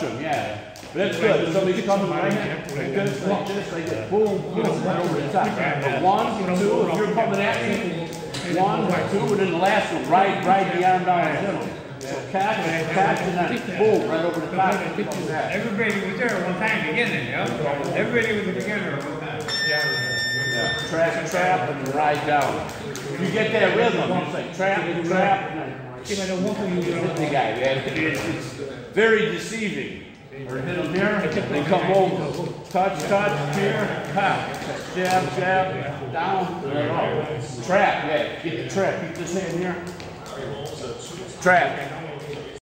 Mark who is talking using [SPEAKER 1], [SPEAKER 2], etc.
[SPEAKER 1] them, yeah. But that's good. So Somebody's coming right here. This, like this, like this. Boom, boom, right over the top. But one, two, if you're coming at me, one, two, and then the last one, right, right arm down the middle. So catch, catch, and then boom, right over the top.
[SPEAKER 2] Everybody was there at one time beginning, you know? Everybody was together at one time.
[SPEAKER 1] Yeah. Trap, trap, and ride down. You get that rhythm, it's like trap, trap, and then
[SPEAKER 2] If I don't want to, you know.
[SPEAKER 1] the guy, man. Very deceiving. Or hit him here, then come over, touch, touch, here, pow, jab, jab, down. Trap, yeah, get the trap, keep this hand here. Trap,